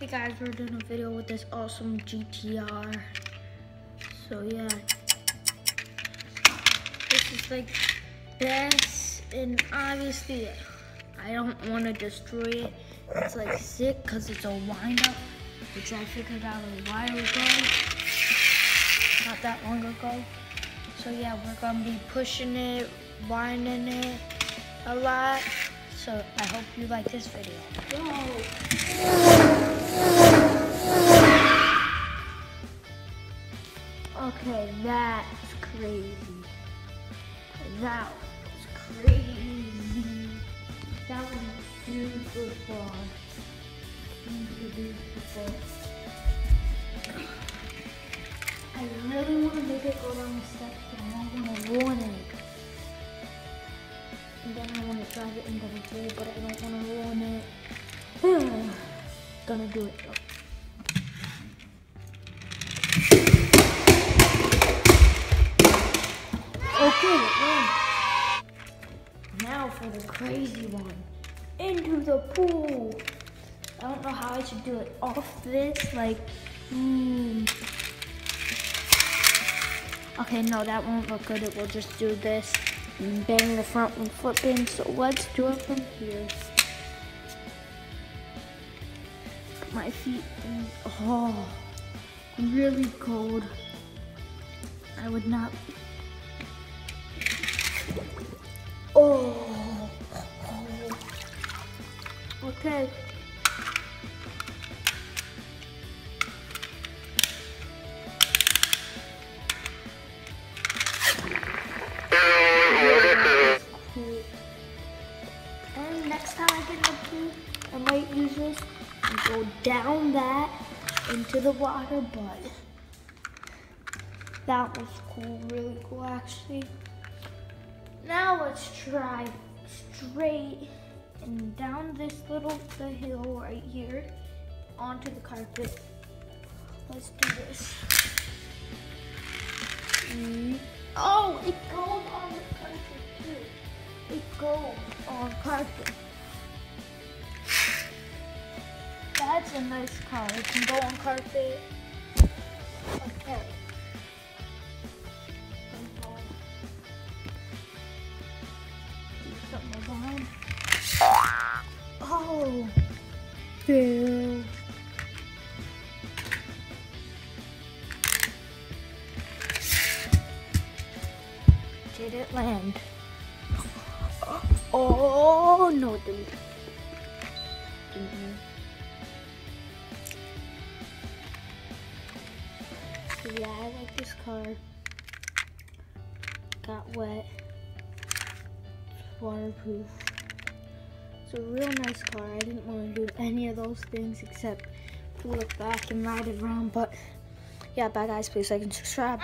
Hey guys, we're doing a video with this awesome GTR. So yeah, this is like best, and obviously I don't want to destroy it. It's like sick because it's a wind up, which I figured out a while ago, not that long ago. So yeah, we're gonna be pushing it, winding it a lot. So I hope you like this video. Okay, that's crazy. That was crazy. That was super fun. Drive it the pool, but I don't want to ruin it. Gonna do it though. Okay, it Now for the crazy one. Into the pool. I don't know how I should do it. Off this, like, hmm. Okay, no, that won't look good. It will just do this. Bang the front one flipping. So let's do it from here. Put my feet in. Oh, really cold. I would not Oh. Okay. And go down that into the water, but that was cool, really cool actually. Now let's try straight and down this little the hill right here onto the carpet. Let's do this. Mm. Oh, it goes on the carpet too. It goes on carpet. That's a nice car. It can go on carpet. Okay. Oh, Phil. Did it land? Oh, no, it didn't. didn't. Yeah, I like this car. Got wet. It's waterproof. It's a real nice car. I didn't want to do any of those things except pull it back and ride it around. But yeah, bye guys. Please like and subscribe.